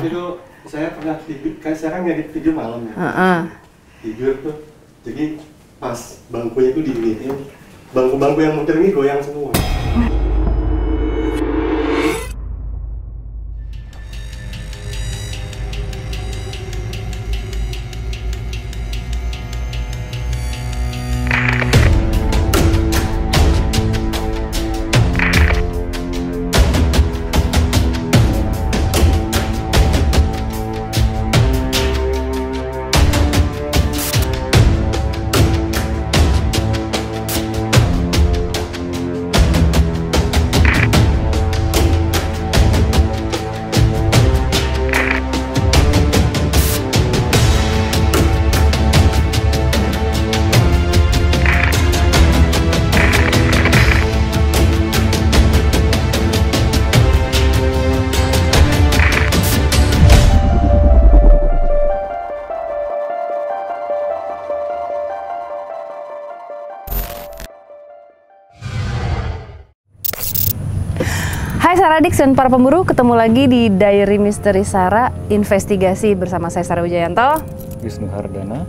waktu itu saya pernah tidur, kan ngedit video malam ya. Heeh. Tidur tuh, jadi pas bangkunya itu diginiin, bangku-bangku yang muter ini goyang semua. Hai Saradix dan para pemburu, ketemu lagi di Diary Misteri Sara Investigasi bersama saya Sarah Wijayanto. Wisnu Hardana.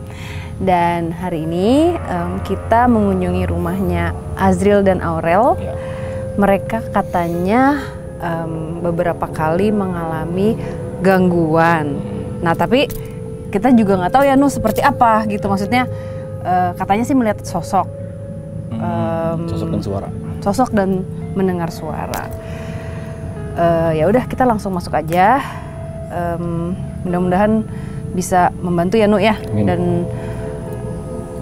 Dan hari ini em, kita mengunjungi rumahnya Azril dan Aurel. Ya. Mereka katanya em, beberapa kali mengalami gangguan. Nah tapi kita juga nggak tahu ya Nu seperti apa gitu. Maksudnya eh, katanya sih melihat sosok, Hmm, sosok dan suara. sosok dan mendengar suara. Eh, ya udah kita langsung masuk aja. Em, mudah-mudahan bisa membantu ya Nu ya Amin. dan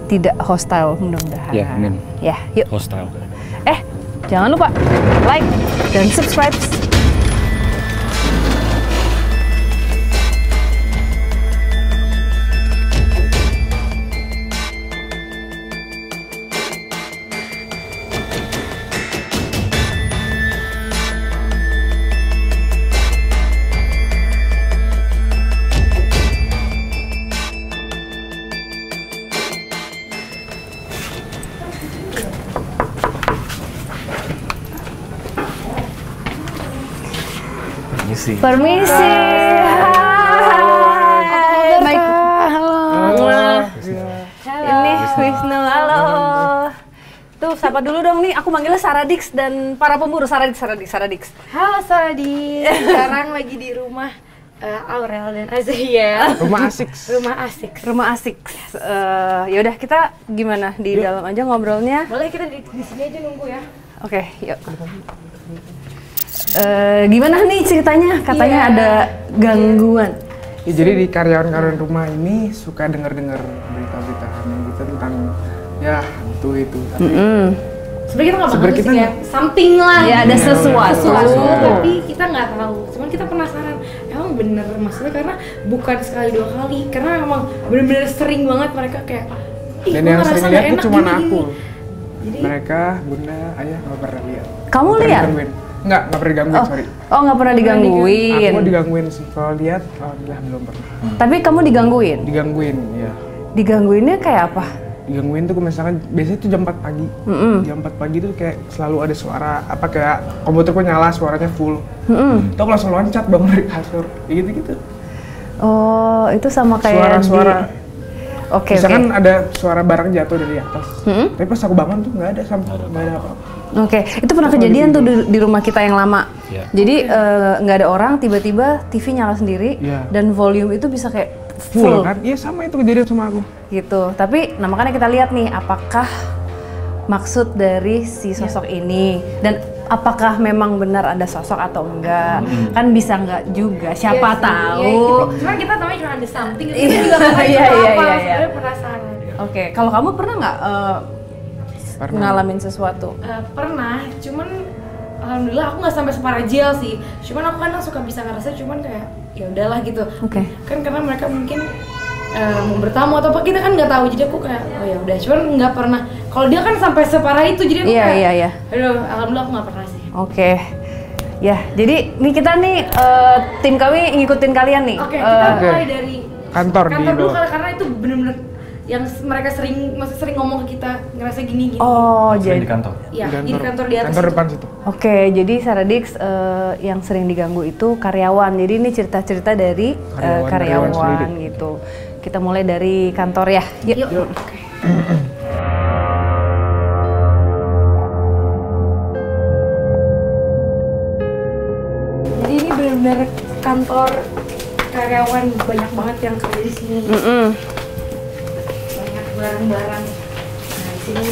tidak hostile mudah-mudahan. Ya, amin. Ya, yuk. Hostile. Eh, jangan lupa like dan subscribe. Sih. Permisi. Hai. Baik. Halo. Ini Wisnu. Halo. Tuh, sapa dulu dong nih. Aku manggilnya Saradix dan para pemburu Saradix, Saradix, Saradix. Halo Saradi, sekarang lagi di rumah eh, Aurel dan Azria. Rumah asik. Rumah asik. Rumah asik. Eh, ya udah kita gimana di dalam aja ngobrolnya. Boleh kita di, di sini aja nunggu ya. Oke, yuk. Eh, gimana nih ceritanya? Katanya Iya. ada gangguan. Ya, jadi di karyawan-karyawan rumah ini suka dengar-dengar berita-berita aneh gitu tentang ya itu itu. Tapi Mm. Sebenarnya kita nggak bakal kita sih ya. Something lah. Ya ada sesuatu. sesuatu, tapi kita nggak tahu. Cuman kita penasaran, emang bener maksudnya karena bukan sekali dua kali, karena emang bener-bener sering banget mereka kayak Ih, dan yang ngerasa sering lihat itu cuma aku. Jadi Mereka, bunda, ayah nggak pernah lihat. Kamu lihat? Digangguin. Nggak, nggak pernah digangguin, Oh, sorry. oh nggak pernah digangguin. Aku digangguin sih. Kalau lihat, alhamdulillah belum pernah. Tapi kamu digangguin? Digangguin, ya. Digangguinnya kayak apa? Digangguin tuh misalkan biasanya tuh jam 4 pagi. Mm-mm. Jam 4 pagi tuh kayak selalu ada suara apa kayak komputerku nyala suaranya full. Mm-mm. Tuh aku langsung loncat bangun dari kasur. Kayak gitu-gitu. Oh, itu sama kayak Suara-suara. di... Oke, oke. Misalkan ada suara barang jatuh dari atas. Hmm? Tapi pas aku bangun tuh nggak ada sama nggak ada apa-apa. Oke, itu pernah kejadian tuh di, di rumah kita yang lama. Iya. Jadi eh, nggak ada orang, tiba-tiba TV nyala sendiri Iya. dan volume itu bisa kayak Full, full, kan? Iya sama itu kejadian sama aku. gitu. Tapi, nah makanya kita lihat nih, apakah maksud dari si sosok ini dan apakah memang benar ada sosok atau enggak? Kan bisa enggak juga, siapa Iya sih, tahu. iya, gitu. Cuman kita tahu cuma ada something, Iya, kita juga nggak iya, itu iya, apa. iya, iya. Sebenarnya penasaran. Oke, kalau kamu pernah nggak eh, Pernah. ngalamin sesuatu? Eh, pernah, cuman alhamdulillah aku nggak sampai separah jail sih. Cuman aku kadang suka bisa ngerasa cuman kayak ya udahlah gitu. Oke. Kan karena mereka mungkin eh, mau bertamu atau apa kita kan nggak tahu jadi aku kayak oh ya udah cuman nggak pernah kalau dia kan sampai separah itu jadi aku Iya, kayak iya, iya. aduh alhamdulillah aku nggak pernah sih Oke. Ya, jadi nih kita nih eh, tim kami ngikutin kalian nih. oke Eh, kita mulai dari Kantor di kantor dulu kali- karena itu bener-bener yang mereka sering masih sering ngomong ke kita ngerasa gini gini. Oh, jadi di kantor. Iya, di kantor di atas. kantor depan situ Oke, jadi Saradix eh, yang sering diganggu itu karyawan. Jadi ini cerita-cerita dari eh, Karyawan- karyawan, karyawan sendiri. gitu. Kita mulai dari kantor ya. Yuk. Yuk. Oke. Jadi ini benar-benar kantor karyawan banyak banget yang kerja di sini. Mm-mm. Banyak barang-barang. Nah, di sini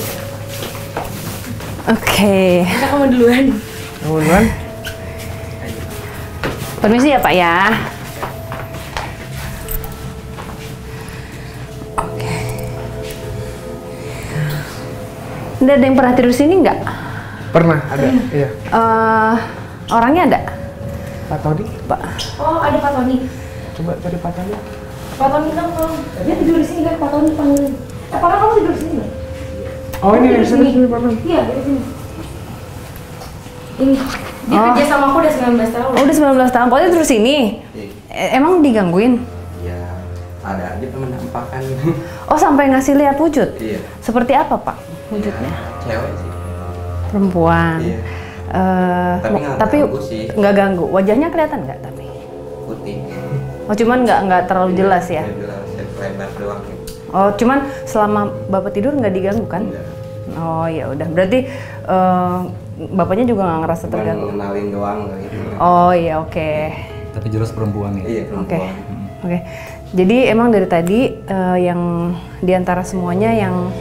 Oke. kita kamu duluan. kemudian Permisi ya Pak ya. Udah ada yang pernah tidur sini nggak? pernah ada iya Eh, orangnya ada? Pak Tony Pak. Oh, ada Pak Tony. coba tadi Pak Tony Pak Tony kan kalau dia tidur di sini kan Pak Tony panggil. Apakah kamu tidur di sini? nggak? oh ini Tidur di sini sini Pak Tony Iya, di sini. Ini dia Oh. kerja sama aku udah 19 tahun. Oh, udah 19 tahun. Pokoknya terus sini. E- emang digangguin? ya ada aja penampakan Oh, sampai ngasih lihat wujud? iya Seperti apa, Pak? Wujudnya? cewek sih Perempuan. Iya. Eh, Tapi nggak tapi ganggu sih. nggak ganggu. Wajahnya kelihatan nggak tapi? putih Oh, cuman nggak nggak terlalu jelas ya? Bilang set lebar doang ya. Oh, cuman selama bapak tidur nggak diganggu kan? Enggak. Oh ya udah. Berarti eh, bapaknya juga nggak ngerasa Cuman terganggu. ngenalin doang gitu Oh iya oke. Tapi jelas perempuan ya. iya Oke. perempuan Oke. Jadi emang dari tadi eh, yang di antara semuanya yang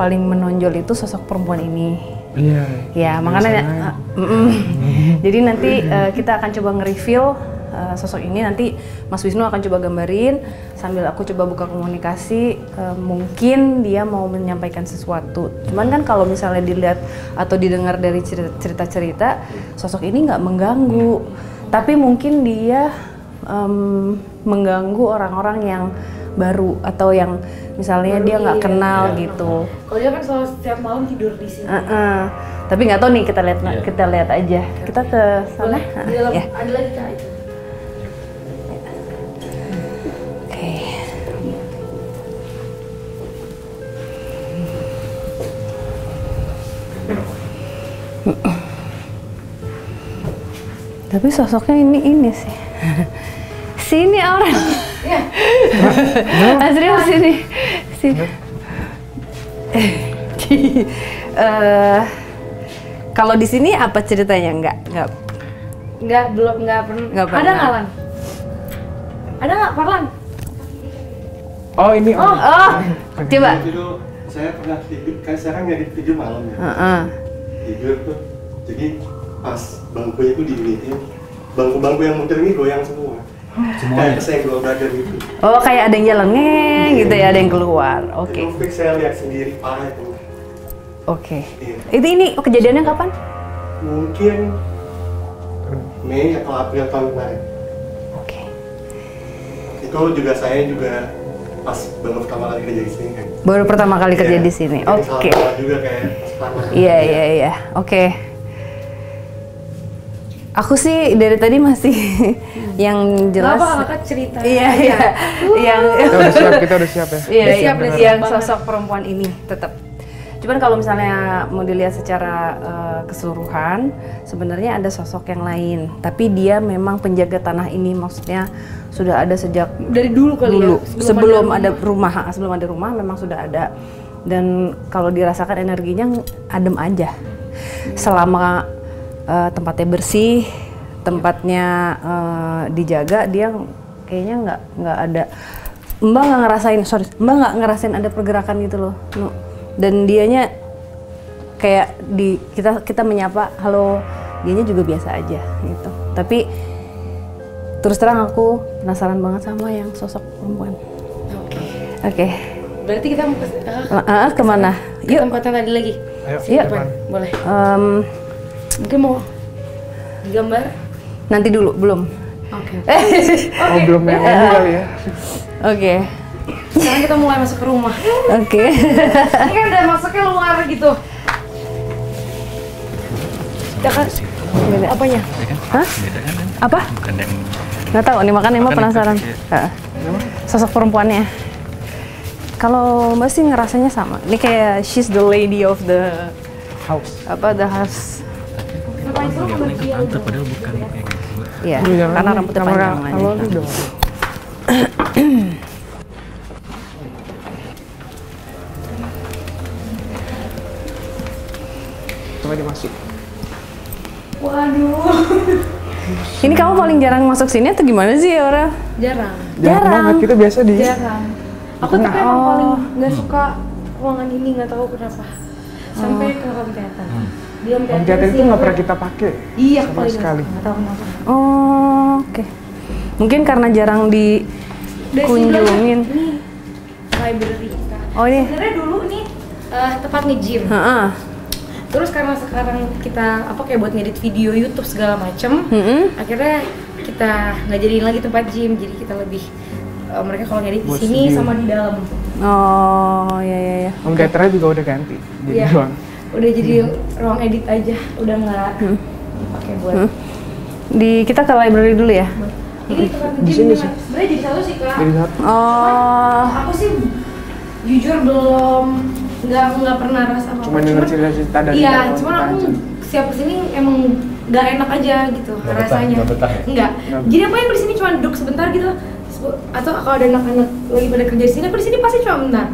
paling menonjol itu sosok perempuan ini. iya Ya, makanya eh, mm-mm. Jadi nanti eh, kita akan coba nge-reveal eh, sosok ini nanti Mas Wisnu akan coba gambarin sambil aku coba buka komunikasi eh, mungkin dia mau menyampaikan sesuatu. Cuman kan kalau misalnya dilihat atau didengar dari cerita- cerita-cerita sosok ini nggak mengganggu. Tapi mungkin dia em, mengganggu orang-orang yang baru atau yang misalnya dia nggak kenal gitu. Kalau dia kan selalu setiap malam tidur di sini. Heeh. Tapi nggak tahu nih kita lihat kita lihat aja. Kita ke sana. Boleh. Di dalam Ya. ada lagi kak itu. Oke. Tapi sosoknya ini ini sih. Sini orang. Iya. Asri sini. Sini. Eh, kalau di sini apa ceritanya? Enggak, enggak. Enggak, belum enggak pernah. Nggak Ada pernah. nggak Lan? Ada nggak Parlan? oh ini Oh, Oh, coba. Saya pernah tidur, kan sekarang nggak tidur malam ya. Heeh. Tidur tuh, jadi pas bangkunya itu diginiin, bangku-bangku yang muter ini goyang semua. Kayak kesenggol badan gitu. Oh, kayak ada yang jalan ngeng gitu ya, ada yang keluar. Oke. Itu fix saya lihat sendiri parah itu. Oke. Iya. Itu ini kejadiannya kapan? Mungkin Mei atau April tahun kemarin. Oke. Itu juga saya juga pas baru pertama kali kerja di sini kan. Baru pertama kali kerja Iya. di sini. Oke. juga kayak pertama. Iya, iya, iya. Oke. Aku sih dari tadi masih yang jelas. Kenapa kakak cerita? Iya, iya. Yang kita udah siap kita udah siap ya Iya, iya, siap, yang banget. sosok perempuan ini tetap. Cuman kalau misalnya mau dilihat secara eh, keseluruhan, sebenarnya ada sosok yang lain. Tapi dia memang penjaga tanah ini, maksudnya sudah ada sejak Dari dulu kali dulu. ya. Sebelum, ada, rumah. rumah, ha, sebelum ada rumah memang sudah ada. Dan kalau dirasakan energinya adem aja. Selama eh, tempatnya bersih, tempatnya eh, dijaga, dia kayaknya nggak nggak ada. Mbak nggak ngerasain, sorry, Mbak nggak ngerasain ada pergerakan gitu loh. Nu. Dan dianya kayak di kita kita menyapa halo, dianya juga biasa aja gitu. Tapi terus terang aku penasaran banget sama yang sosok perempuan. Oke. Oke, Berarti kita mau ke Ah, ah, ke mana? ke Yuk. tempat yang tadi lagi. ayo Yuk. depan. Boleh. Em, Mungkin mau digambar? nanti dulu, belum. Oke. oh belum yang ini kali ya Oke, Sekarang kita mulai masuk ke rumah. oke. Ini kan udah masuknya luar gitu. Ya kan? Beda. Apanya? Ya kan? Hah? Beda kan? Apa? Bukan yang Nggak tahu nih Makan penasaran. yang- Heeh. Sosok perempuannya. kalau Mbak sih ngerasanya sama. Ini kayak she's the lady of the House. apa the house. Itu bagian padahal bukan kayak gitu. Iya, karena rambutnya panjang dong. Coba dimasuk. Waduh. Ini kamu paling jarang masuk sini atau gimana sih orang? Jarang. Jarang Jarang. banget kita biasa di Jarang. Aku tuh kayak emang paling nggak suka ruangan ini nggak tahu kenapa. Sampai ke home theater. Di home theater sih itu nggak pernah kita pakai. Iya, sama paling sekali. Tahu. Oh, oke. Mungkin karena jarang dikunjungin. library kita. Oh, ini. Sebenarnya dulu nih eh, tempat nge-gym. Heeh. Terus karena sekarang kita apa kayak buat ngedit video YouTube segala macem, Mm-mm. akhirnya kita nggak jadiin lagi tempat gym. Jadi kita lebih eh, mereka kalau ngedit di sini sama di dalam. Oh, ya ya ya. Home theaternya juga udah ganti. Jadi Iya. ruang. Udah jadi ruang edit aja, udah nggak dipakai buat. Hmm. Di kita ke library dulu ya. Ini tempat Di sini sih. Sebenarnya jadi satu sih kak. Jadi satu. Oh, Aku sih jujur belum nggak nggak pernah rasa apa. Cuma denger cerita-cerita dari Iya, orang cuman kita aku siap ke sini emang nggak enak aja gitu betah, rasanya. betah ya? Enggak. Nggak. Jadi apa yang di sini cuma duduk sebentar gitu atau kalau ada anak-anak lagi pada kerja di sini, aku di sini pasti cuma bentar.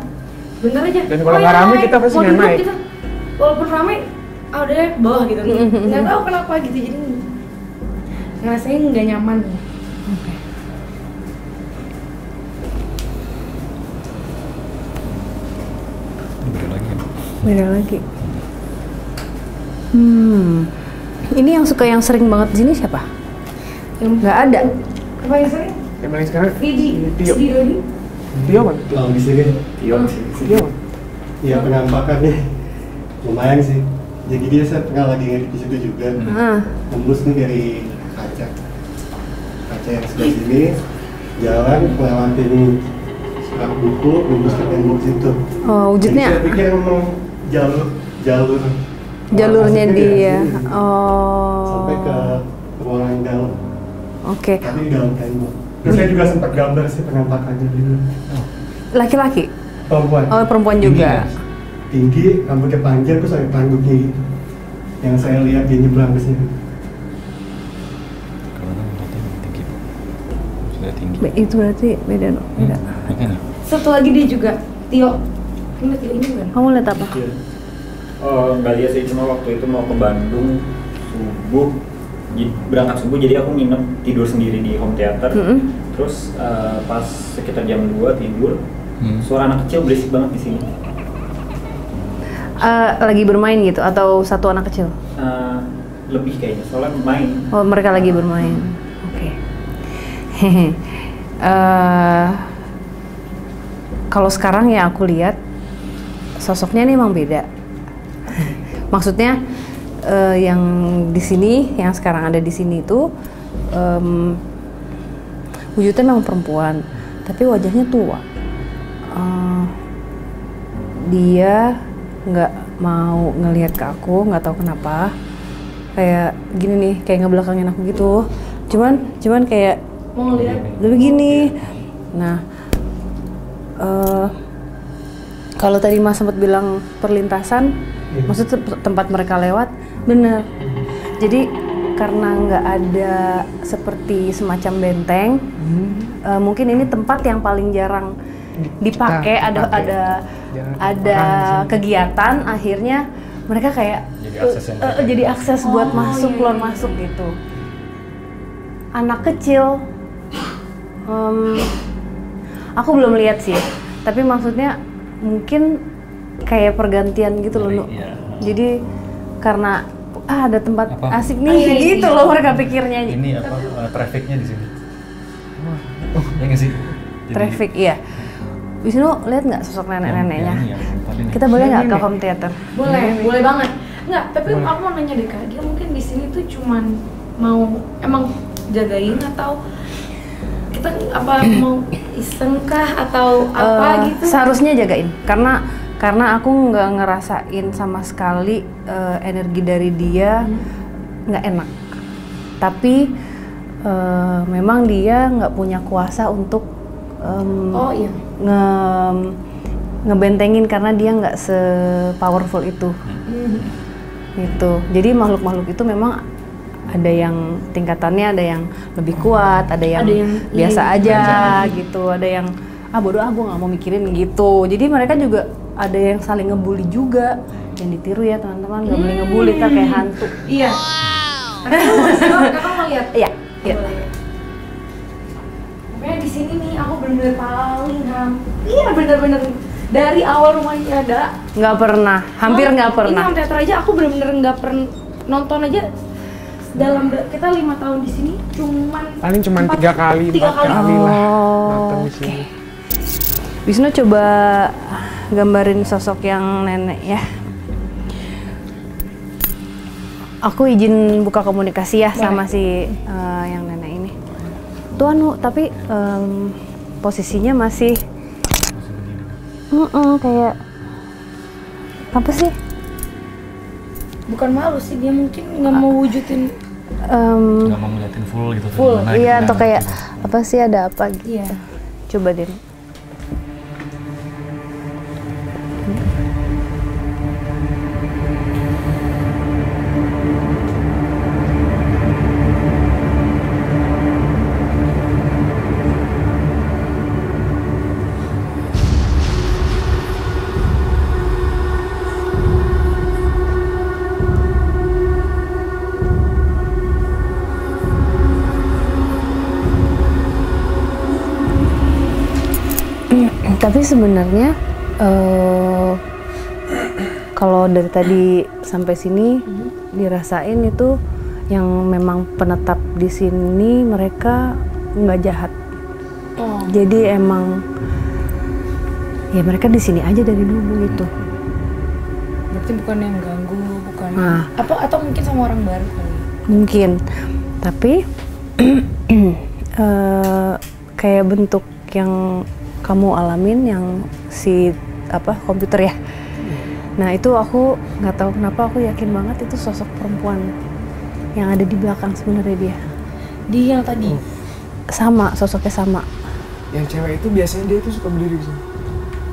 Bentar aja. Dan kalau Oh, nggak iya, rame, kita pasti nggak naik. Walaupun rame, ah udah deh, bawah gitu. Nggak tahu kenapa gitu jadi ngerasain nggak nyaman. Ini beda lagi kan? beda lagi. Hmm. Ini yang suka yang sering banget di sini siapa? Yang Nggak ada. Apa yang sering? Yang paling sekarang Vidi, Tio. Tio di sini, Iya. Tio kan? ya penampakannya lumayan sih. Jadi dia saya pernah lagi ngedit di situ juga. Ah, Tembus nih dari kaca. Kaca yang sebelah sini, jalan melewatin rak buku, tembus ke tembok situ. oh Jadi wujudnya saya pikir memang jalur jalur jalurnya masuknya dia. sini. Oh. sampai ke ruangan dalam. Oke. Tapi di dalam tembok. Terus saya juga sempat gambar sih penampakannya dulu. Laki-laki. Perempuan. Oh, perempuan juga. Tinggi, rambutnya panjang terus ada tanduknya gitu. Yang saya lihat dia nyebrang ke sini. Tinggi. Sudah tinggi. Be- itu berarti beda dong. Beda. Makanya. Satu lagi dia juga Tio. Ini Tio ini kan? Kamu lihat apa? Oh, nggak lihat sih, cuma waktu itu mau ke Bandung subuh berangkat subuh jadi aku nginep tidur sendiri di home theater Mm-mm. terus eh, pas sekitar jam 2 tidur Hmm. suara anak kecil berisik banget di sini Eh, lagi bermain gitu atau satu anak kecil? Eh, lebih kayaknya soalnya main Oh, mereka lagi bermain. Oke. Hehe. Eh, kalau sekarang ya aku lihat sosoknya nih emang beda. Maksudnya eh, yang di sini, yang sekarang ada di sini itu em, wujudnya memang perempuan, tapi wajahnya tua. Eh, dia nggak mau ngelihat ke aku, nggak tahu kenapa. Kayak gini nih kayak ngebelakangin aku gitu. Cuman cuman kayak Mau ngeliat? lebih gini. Nah eh kalau tadi mas sempat bilang perlintasan maksud te- tempat mereka lewat bener. Jadi karena nggak ada seperti semacam benteng eh, mungkin ini tempat yang paling jarang dipakai Nah, ada dipakai. ada Jarang ada kegiatan akhirnya mereka kayak Jadi akses mereka. jadi akses buat masuk iya, keluar iya. masuk gitu anak kecil em, aku belum lihat sih tapi maksudnya mungkin kayak pergantian gitu loh Dari- Nu. iya. jadi karena ah ada tempat Apa? asik nih iya, iya, gitu iya. loh mereka pikirnya Ini apa eh, trafficnya di sini? Ya nggak sih? Jadi- traffic iya Wisnu lihat nggak sosok nenek-neneknya? nih. kita boleh nggak ke home theater? Boleh boleh. banget. Nggak tapi Boleh. aku mau nanya deh kak. Dia mungkin di sini tuh cuman mau emang jagain atau kita apa mau iseng kah atau apa Eh, gitu? Seharusnya jagain. Karena karena aku nggak ngerasain sama sekali eh, energi dari dia nggak enak. Tapi eh, memang dia nggak punya kuasa untuk em, oh iya. nge ngebentengin karena dia nggak se powerful itu gitu. Jadi makhluk-makhluk itu memang ada yang tingkatannya ada yang lebih kuat ada yang, Ada yang- biasa iya, aja gitu. Ada yang ah bodoh ah gue nggak mau mikirin gitu. Jadi mereka juga ada yang saling ngebully juga yang ditiru ya teman-teman. Nggak boleh ngebully tak kayak hantu. Iya. Kakak kakak mau lihat? iya iya bener-bener paling hampir iya bener-bener. Dari awal rumahnya ada. Nggak pernah. Hampir nggak Ini pernah. home theater aja aku bener-bener nggak pernah nonton aja. Dalam kita lima tahun di sini cuman paling cuma tiga kali tiga kali. kali lah Oh, nonton di sini. Wisnu coba gambarin sosok yang nenek ya. Aku izin buka komunikasi ya sama si eh, yang nenek ini. Tuh anu, tapi em, posisinya masih Mm-mm, kayak apa sih? bukan malu sih dia mungkin nggak mau wujudin Em, nggak mau ngeliatin full gitu Full, iya gitu, atau nggak kayak ngerti. apa sih ada apa gitu. iya Coba deh. Tapi sebenarnya eh kalau dari tadi sampai sini dirasain itu yang memang penetap di sini mereka nggak jahat. oh Jadi emang ya mereka di sini aja dari dulu gitu. berarti bukan yang ganggu bukan Nah. apa atau mungkin sama orang baru kali Mungkin. Tapi eh, kayak bentuk yang kamu alamin yang si apa komputer ya. Nah itu aku nggak tahu kenapa aku yakin banget itu sosok perempuan yang ada di belakang sebenarnya dia. dia yang tadi Sama sosoknya sama yang cewek itu biasanya dia tuh suka berdiri di sini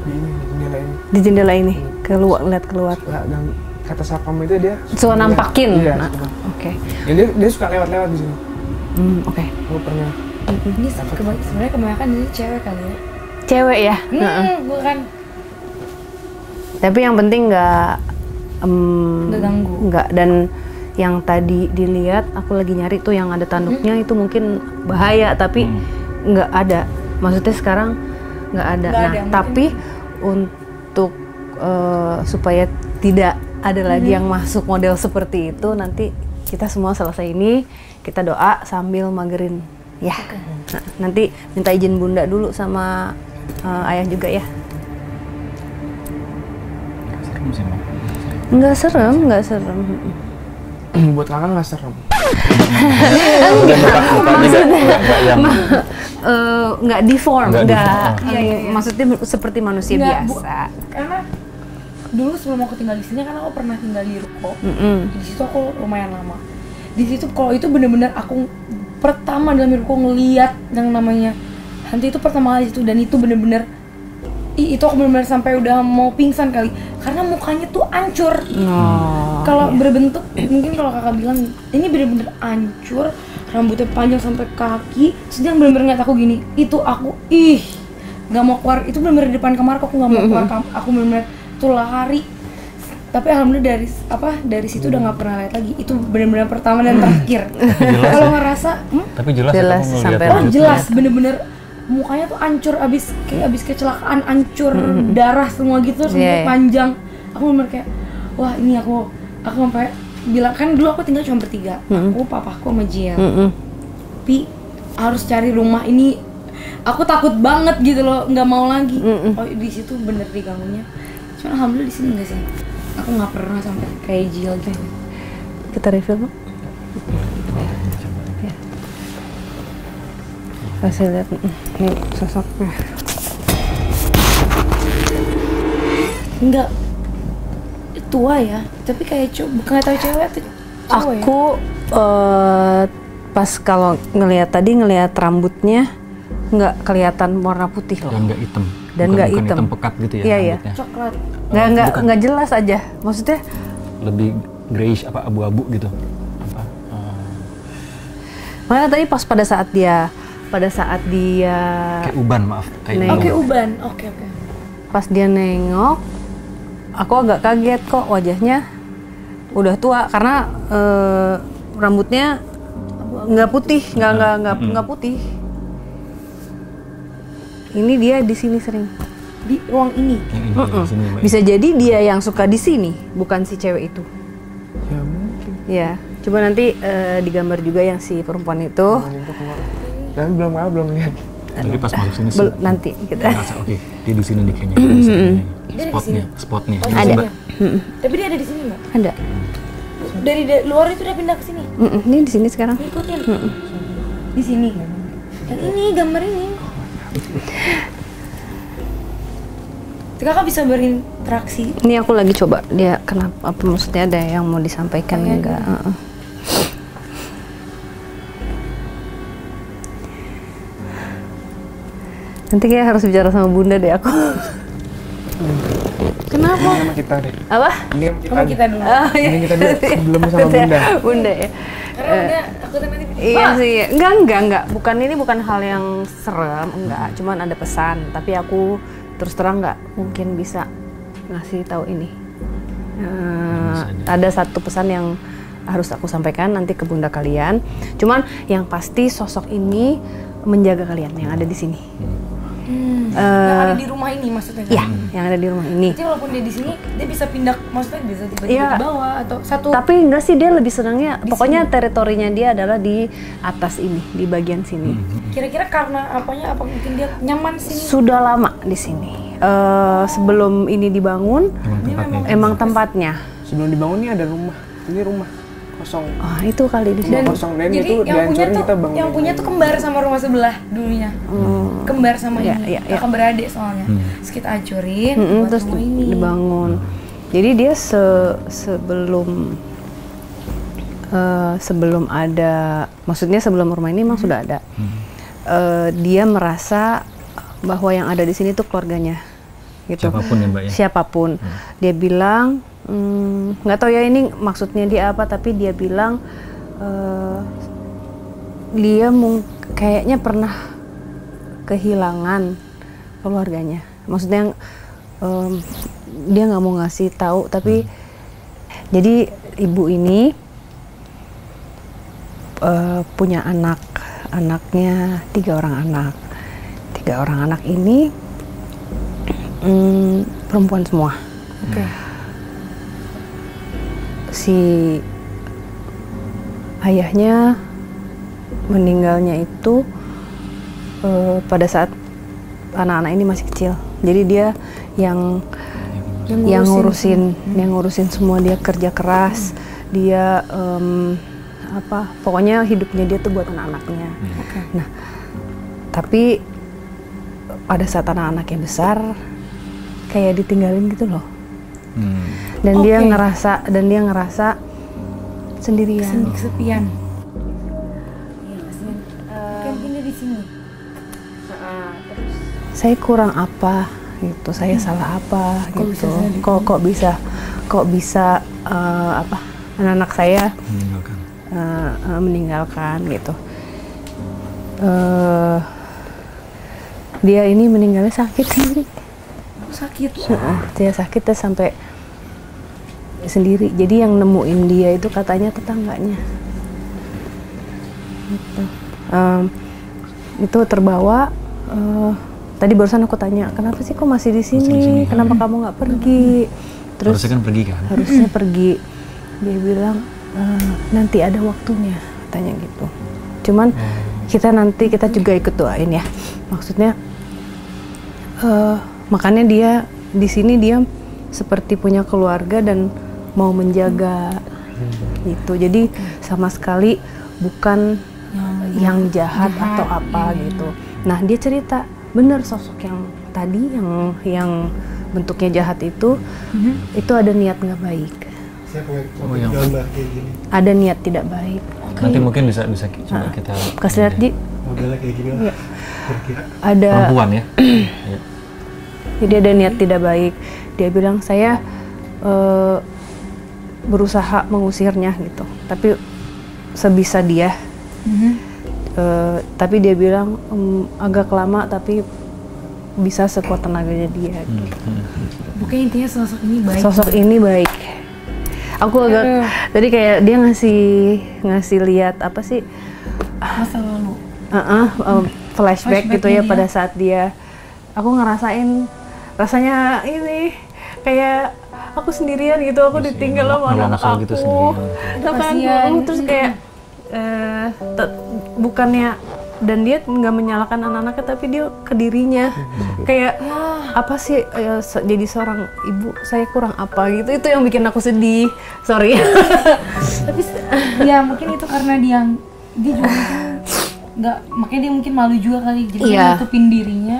di ini di jendela ini di jendela ini keluar lihat keluar. suka dan kata sapam itu dia Suka nampakin. iya Nah. Oke. Ya, dia dia suka lewat-lewat di sini Hmm, Oke. aku pernah ini sebenarnya kebanyakan ini cewek kali ya Cewek ya. Heeh. hmm, bukan Tapi yang penting nggak em, Nggak ganggu. nggak dan yang tadi dilihat aku lagi nyari tuh yang ada tanduknya itu mungkin bahaya tapi nggak ada. Maksudnya sekarang nggak ada. Nggak nah ada, mungkin. tapi untuk eh, supaya tidak ada lagi yang masuk model seperti itu nanti kita semua selesai ini kita doa sambil magerin ya. Nah, nanti minta izin bunda dulu sama eh, ayah juga ya. serem sih Mak. Nggak serem, nggak serem. buat kakak nggak serem Mukanya nggak- nggak yang Eh, nggak deform, Nggak. Iya, iya, iya. Maksudnya seperti manusia Nggak, bu- biasa. karena dulu sebelum aku tinggal di sini kan aku pernah tinggal di ruko di situ aku lumayan lama di situ kalau itu bener-bener aku pertama dalam hidupku ngeliat yang namanya hantu itu pertama kali itu dan itu bener-bener Ih, itu aku bener-bener sampai udah mau pingsan kali. Karena mukanya tuh ancur. Oh. kalau berbentuk mungkin kalau kakak bilang ini bener-bener ancur rambutnya panjang sampai kaki dia bener-bener ngeliat aku gini itu aku ih nggak mau keluar. Itu bener-bener di depan kamar aku nggak mau keluar kam- aku bener-bener tuh lari. Tapi alhamdulillah dari apa dari situ udah nggak pernah lihat lagi. Itu bener-bener pertama dan terakhir. Jelas kalau ya. ngerasa hmm? tapi jelas, Jelas, ya ngeliat sampai oh wujudnya. jelas bener-bener mukanya tuh ancur abis kayak abis kecelakaan ancur darah semua gitu Iya, rambut iya. panjang. Aku bener kayak wah ini aku aku sampai bilang kan dulu aku tinggal cuma bertiga aku papaku sama Jia. Tapi harus cari rumah ini aku takut banget gitu loh nggak mau lagi. Mm-mm. oh di situ bener diganggunya cuma alhamdulillah di sini enggak sih. Aku nggak pernah sampai kayak Jill gitu Kita review, Mak. Kasih lihat mm, ini sosoknya. nggak tua ya tapi kayak cowok bukan tahu cewek tuh cowok ya? Aku eh, pas kalau ngelihat tadi ngelihat rambutnya nggak kelihatan warna putih loh. yang nggak hitam dan nggak hitam. hitam pekat gitu ya Iya iya. Coklat. Nggak nggak nggak jelas aja. Maksudnya Lebih grayish apa abu-abu gitu. Apa? eh, Makanya tadi pas pada saat dia pada saat dia kayak uban maaf, kayak Nengok. Oke, uban. uban. Oke, oke. pas dia nengok aku agak kaget kok wajahnya udah tua karena eh, rambutnya nggak putih nggak nggak nggak nggak putih ini dia di sini sering Di ruang ini. Ini sini, Mbak. bisa jadi dia yang suka di sini bukan si cewek itu Ya mungkin. ya coba nanti eh, digambar juga yang si perempuan itu Itu keluar. Tapi belum ah, belum lihat. Tapi pas masuk sini sih. Bel- nanti kita Ngerasa oke, dia di sini nih kayaknya. Di sini Spotnya, spotnya. Oh, Ini Ada. Tapi dia ada di sini, Mbak. ada Dari da- luar itu udah pindah ke sini. Ini di sini sekarang Ngikutin. Di sini. Yang ini gambar ini. Kakak bisa berinteraksi. Ini aku lagi coba dia kenapa apa maksudnya ada yang mau disampaikan enggak? Nanti kayak harus bicara sama bunda deh aku. Kenapa? Ini sama kita deh. Apa? Ini sama kita. Kamu deh. kita dulu. Oh, iya. Ini kita dulu sebelum sama bunda. bunda ya. Karena udah takutnya nanti Iya sih, enggak enggak enggak, bukan ini bukan hal yang serem, enggak, cuman ada pesan, tapi aku terus terang enggak mungkin bisa ngasih tahu ini. Eh, ada satu pesan yang harus aku sampaikan nanti ke bunda kalian. Cuman yang pasti sosok ini menjaga kalian yang ada di sini. Hmm. Eh, yang ada di rumah ini maksudnya. kan? Ya, yang ada di rumah ini. Jadi walaupun dia di sini, dia bisa pindah, maksudnya bisa tiba-tiba Iya. ke bawah atau satu. Tapi enggak sih dia lebih senangnya, pokoknya teritorinya dia adalah di atas ini, di bagian sini. Kira-kira karena apanya? Apa mungkin dia nyaman sini? Sudah lama di sini. Eh, sebelum ini dibangun, Emang tempatnya. emang tempatnya. Sebelum dibangun ini ada rumah. Ini rumah kosong. Oh, itu kali di sini. Dan- kosong, dan jadi itu yang punya dihancurin, tuh, kita bangunin yang punya tuh kembar sama rumah sebelah dulunya. Kembar sama Iya, ini. iya, iya. Kakak beradik soalnya. Terus kita hancurin, Mm-mm, buat terus rumah ini. dibangun. Jadi dia se sebelum eh, sebelum ada, maksudnya sebelum rumah ini memang sudah ada. Eh, dia merasa bahwa yang ada di sini tuh keluarganya, gitu. Siapa pun ya, Mbak ya. Siapa pun. Dia bilang mm, nggak tahu ya ini maksudnya dia apa, tapi dia bilang eh, dia mung kayaknya pernah kehilangan keluarganya. Maksudnya em, dia nggak mau ngasih tahu, tapi jadi ibu ini eh, punya anak, anaknya tiga orang anak, tiga orang anak ini mm, perempuan semua. Oke. Si ayahnya meninggalnya itu eh, pada saat anak-anak ini masih kecil. Jadi dia yang yang ngurusin, yang ngurusin semua dia kerja keras, dia em, apa pokoknya hidupnya dia tuh buat anak-anaknya. Nah, tapi pada saat anak-anaknya besar kayak ditinggalin gitu loh. Hmm. Dan dia Oke. ngerasa dan dia ngerasa sendirian. Sendi kesepian. Iya. Mungkin dia di sini. saya kurang apa gitu saya salah apa Kok bisa gitu di- kok kok bisa kok bisa eh, apa anak-anak saya Meninggalkan. eh, eh, meninggalkan gitu Eh, dia ini meninggalnya sakit sendiri Sakit. Heeh, dia sakit dia sampai sendiri. Jadi yang nemuin dia itu katanya tetangganya. Gitu. Em, itu terbawa eh, tadi barusan aku tanya kenapa sih kok masih di sini? kenapa kamu nggak pergi? Terus Harusnya kan pergi kan? harusnya pergi. Dia bilang "Eh, nanti ada waktunya katanya gitu. Cuman kita nanti kita juga ikut doain ya. Maksudnya eh, makanya dia di sini dia seperti punya keluarga dan mau menjaga gitu. Jadi sama sekali bukan yang jahat atau apa gitu. Nah dia cerita bener sosok yang tadi yang yang bentuknya jahat itu itu ada niat nggak baik. Oh, yang- ada niat tidak baik. Nanti mungkin bisa bisa coba kita kasih lihat Ji. Modelnya kayak gini lah. Iya. Kira-kira. ada perempuan ya. Iya. jadi ada niat tidak baik. Dia bilang saya eh, berusaha mengusirnya gitu. Tapi sebisa dia. Eh, tapi dia bilang "Em, agak lama tapi bisa sekuat tenaganya dia gitu. Pokoknya intinya sosok ini baik. sosok ini baik. Aku agak tadi kayak dia ngasih ngasih lihat apa sih? Masa lalu. Uh-uh, um, flashback gitu ya pada saat dia. Aku ngerasain rasanya ini kayak aku sendirian gitu aku ditinggal sama anak nakal aku gitu sendirian. Kan, Kasihan. uh, terus kayak eh, te- bukannya dan dia nggak menyalahkan anak-anaknya tapi dia ke dirinya kayak apa sih eh, se- jadi seorang ibu saya kurang apa gitu itu yang bikin aku sedih sorry Tapi ya mungkin itu karena dia dia juga mungkin nggak makanya dia mungkin malu juga kali jadi dia Iya. nutupin dirinya.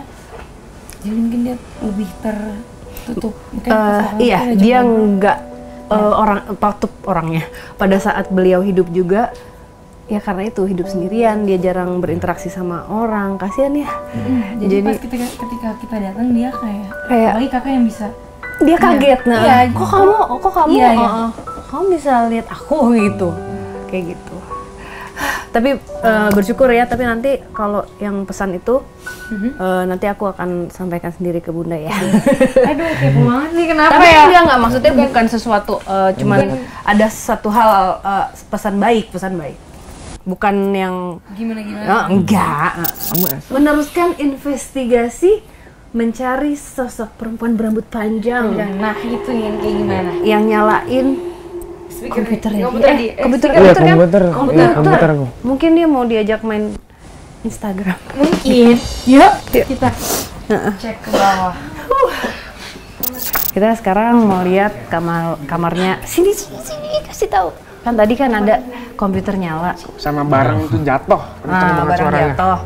Jadi mungkin dia lebih tertutup. Kesalahan iya, dia nggak eh, orang patut orangnya. Pada saat beliau hidup juga, ya karena itu hidup sendirian, dia jarang berinteraksi sama orang, kasihan ya. Hmm, jadi, Jadi- pas ketika ketika kita datang dia kayak Kayak- apalagi kakak yang bisa Dia kaget, nah, Iya. kok kamu, kok kamu, Iya, iya. eh, kamu bisa lihat aku gitu, kayak gitu. Tapi eh, bersyukur ya, tapi nanti kalau yang pesan itu eh, nanti aku akan sampaikan sendiri ke bunda ya. aduh kepo banget nih kenapa Tapi ya enggak enggak maksudnya bukan sesuatu eh, cuman ada satu hal eh, pesan baik, pesan baik. Bukan yang gimana gimana oh, enggak. Meneruskan investigasi mencari sosok perempuan berambut panjang nah itu yang kayak gimana yang nyalain komputer ya? Komputer di eh, komputer Iya, komputer kan? komputer. komputer, Iya, komputer aku. mungkin dia mau diajak main Instagram. Mungkin. Yuk. Kita cek ke bawah. Kita sekarang mau lihat kamar kamarnya. Sini sini sini kasih tahu. Kan tadi kan ada komputer nyala. Sama barang itu jatuh. Nah barang suaranya. jatuh.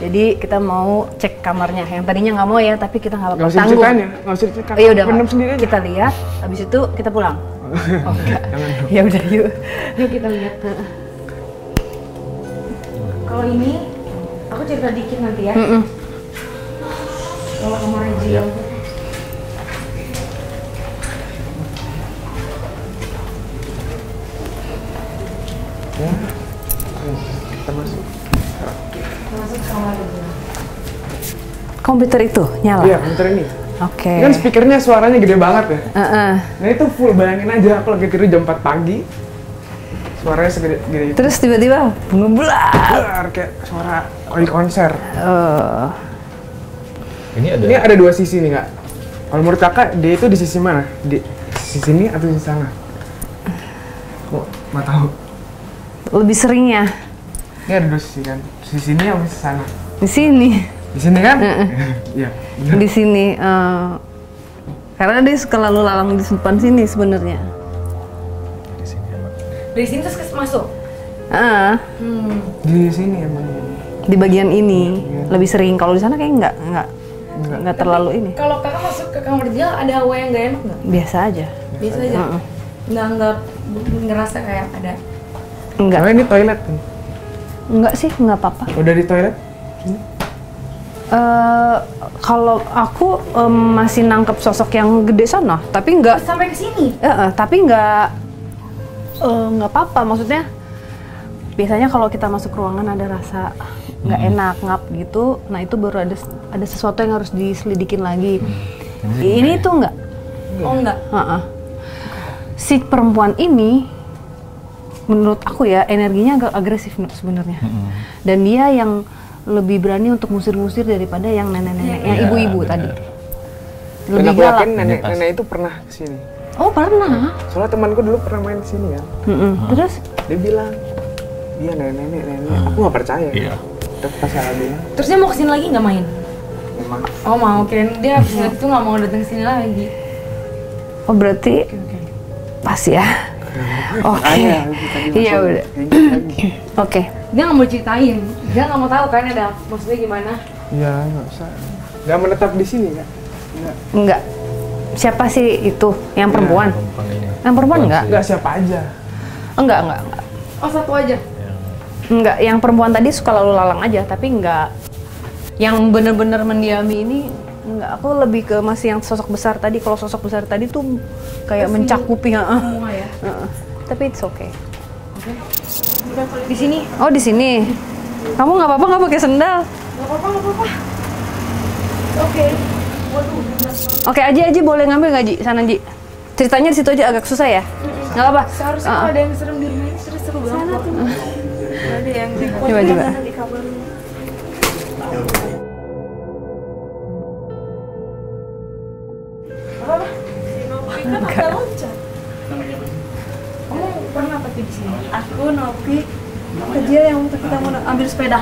Jadi kita mau cek kamarnya. Yang tadinya nggak mau ya tapi kita nggak Gak apa-apa usah tanggung. ceritain ya, gak usah cerita. Oh, ya udah Pendem sendiri aja. kita lihat. Habis itu kita pulang oh ya udah yuk. Yuk kita lihat. Kalau ini aku cerita dikit nanti ya. Mm-mm. kalau kemarin Jill Kita masuk. masuk kamar Jill komputer itu nyala? Iya, komputer ini. Oke Ini kan speakernya suaranya gede banget ya. Heeh. Nah itu full, bayangin aja aku lagi tidur jam 4 pagi. Suaranya segede gede itu. terus tiba-tiba ngeblar kayak suara lagi konser. Eh, Ini ada Ini ada dua sisi nih kak. Kalau menurut kakak, dia itu di sisi mana? Di sisi sini atau di sana? Kok nggak tahu. lebih seringnya Ini ada dua sisi kan. Sisi sini atau sisi sana? di sini Di sini kan? Iya. di sini eh, karena dia suka lalu lalang di depan sini sebenarnya. Dari sini terus masuk? Ah, Di sini emang. di bagian ini lebih sering. Kalau di sana kayak nggak nggak nggak. terlalu ini. kalau kakak masuk ke kamar Jill ada hawa yang gak enak nggak? Biasa aja. Biasa aja? Nggak nggak ngerasa kayak ada? Nggak. Oh ini toilet nih. nggak sih nggak apa-apa. Udah di toilet? Eh, kalau aku em, masih nangkep sosok yang gede sana tapi nggak sampai ke sini? Eh, eh, tapi nggak eh, nggak apa-apa. Maksudnya biasanya kalau kita masuk ruangan ada rasa nggak enak ngap gitu nah itu baru ada ada sesuatu yang harus diselidikin lagi. Ini tuh nggak? Oh enggak Heeh. si perempuan ini menurut aku ya energinya agak agresif sebenarnya. Dan dia yang lebih berani untuk ngusir-ngusir daripada yang nenek-nenek yang Iya, ibu-ibu benar. tadi Dan lebih aku galak yakin nenek, Ini pas. nenek itu pernah ke sini. oh pernah Soalnya temanku dulu pernah main ke sini kan. Mm-mm. terus Dia bilang, iya nenek, nenek, nenek. Aku nggak percaya. Iya. Tapi pas saya bilang, terus dia mau ke sini lagi nggak main memang oh mau kirain dia abis itu nggak mau datang sini lagi oh berarti pas ya oke iya udah ingat lagi. Dia nggak mau ceritain dia nggak mau tahu kan ada maksudnya gimana Iya, nggak usah. Nggak menetap di sini kan? Nggak. enggak siapa sih itu yang perempuan Perempuan ini. yang perempuan enggak Nggak siapa aja. enggak enggak enggak oh satu aja enggak yang perempuan tadi suka lalu lalang aja tapi enggak yang bener-bener mendiami ini Enggak, aku lebih ke masih yang sosok besar tadi. Kalau sosok besar tadi tuh kayak mencakupi, heeh. Semua ya. Heeh. Tapi it's okay. Di sini. Oh di sini. Kamu nggak apa-apa nggak pakai sendal? Gak apa-apa, gak apa-apa. Oke. Waduh, Oke Aji Aji boleh ngambil nggak Ji sana Ji? Ceritanya di situ aja agak susah ya? Nggak apa-apa. Seharusnya kalau ah. ada yang serem di rumah ini seru-seru banget. Sana tuh. ada yang Coba coba. di kamar. Apa? Kan sini? Aku Nopi kecil yang waktu kita mau ambil sepeda.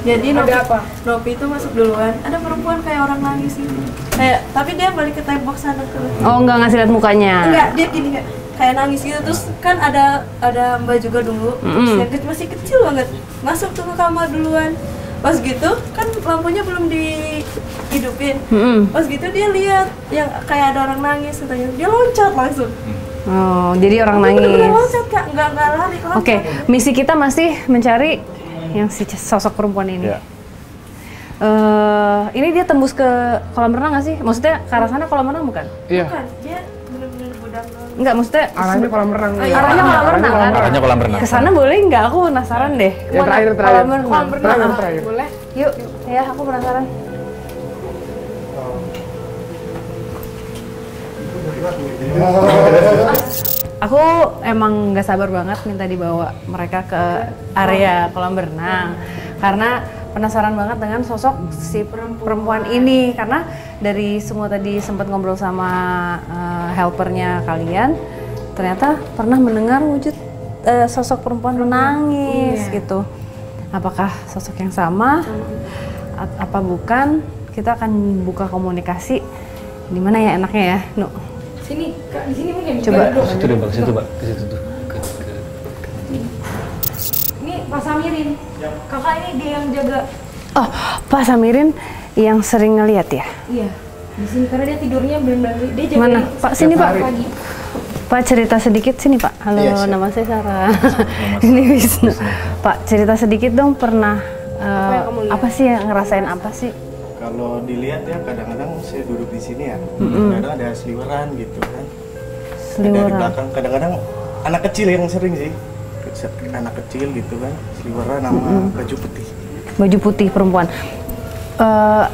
Jadi Nopi, apa? Nopi itu masuk duluan. Ada perempuan kayak orang nangis gitu. Kayak tapi dia balik ke tembok sana ke Oh nggak ngasih lihat mukanya. Enggak, dia gini kayak kayak nangis gitu terus kan ada ada Mbak juga dulu kecil masih kecil banget masuk tuh ke kamar duluan pas gitu kan lampunya belum dihidupin Mm-mm. pas gitu dia lihat yang kayak ada orang nangis katanya dia loncat langsung Oh jadi orang bener-bener nangis. Oke, misi kita masih mencari yang si sosok perempuan ini. Ya. Eh, ini dia tembus ke kolam renang nggak sih? Maksudnya ke arah sana kolam renang bukan? Iya. bukan dia gudang doang Enggak, maksudnya Arahnya kolam renang. Oh, iya. arahnya kolam Arahnya renang kan? Arahnya kolam renang. Ke sana boleh nggak? Aku penasaran deh. Mana? terakhir, terakhir. Kolam renang. Kolam renang. Terakhir, terakhir. Boleh? Yuk, ya aku penasaran. Aku emang nggak sabar banget minta dibawa mereka ke area kolam berenang karena penasaran banget dengan sosok si perempuan ini karena dari semua tadi sempat ngobrol sama eh, helpernya kalian ternyata pernah mendengar wujud eh, sosok perempuan menangis gitu. Apakah sosok yang sama? A- apa bukan? Kita akan buka komunikasi di mana ya enaknya ya, Nu? Sini, Kak, di sini mungkin. Coba. Duduk. Situ deh, Bang. Situ, Pak. Ke situ tuh. Ke, ke. Ini Pak Samirin. Kakak ini dia yang jaga. Oh, Pak Samirin yang sering ngeliat ya? Iya. Di sini karena dia tidurnya benar-benar dia jaga. Mana? Pak, sini Pak. Pagi. Pak cerita sedikit sini Pak. Halo, Iya, nama saya Sarah. Ini Wisnu. Pak cerita sedikit dong pernah eh, yang kamu lihat? apa sih yang ngerasain apa sih? Kalau dilihat ya kadang-kadang saya duduk di sini ya kadang ada seliweran gitu kan Seliweran. belakang kadang-kadang anak kecil yang sering sih anak kecil gitu kan seliweran sama baju putih Baju putih perempuan. Eh,